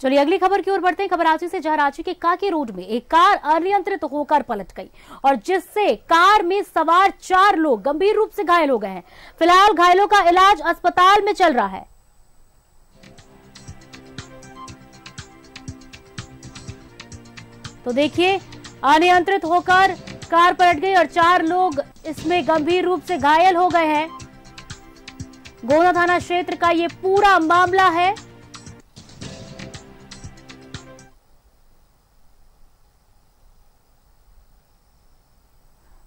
चलिए, अगली खबर की ओर बढ़ते हैं। खबर रांची से, जहाँ रांची के काकी रोड में एक कार अनियंत्रित होकर पलट गई और जिससे कार में सवार चार लोग गंभीर रूप से घायल हो गए हैं। फ़िलहाल घायलों का इलाज अस्पताल में चल रहा है। तो देखिए, अनियंत्रित होकर कार पलट गई और चार लोग इसमें गंभीर रूप से घायल हो गए हैं। गोना थाना क्षेत्र का ये पूरा मामला है।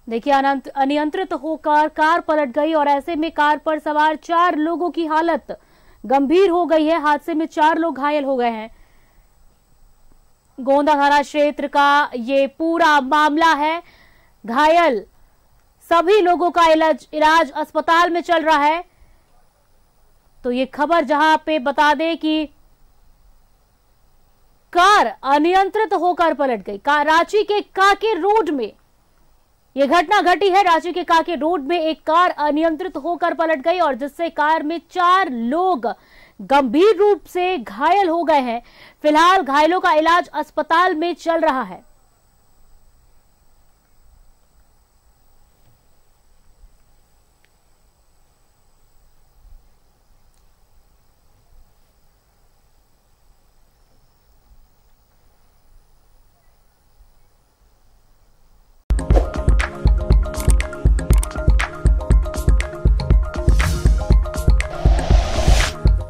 देखिए अनियंत्रित होकर कार पलट गई और ऐसे में कार पर सवार चार लोगों की हालत गंभीर हो गई है। हादसे में चार लोग घायल हो गए हैं। गोंदा थाना क्षेत्र का ये पूरा मामला है। घायल सभी लोगों का इलाज इलाज अस्पताल में चल रहा है। तो ये खबर जहाँ पे बता दें कि कार अनियंत्रित होकर पलट गई। रांची के काके रोड में यह घटना घटी है रांची के काके रोड में एक कार अनियंत्रित होकर पलट गई और जिससे कार में चार लोग गंभीर रूप से घायल हो गए हैं। फ़िलहाल घायलों का इलाज अस्पताल में चल रहा है।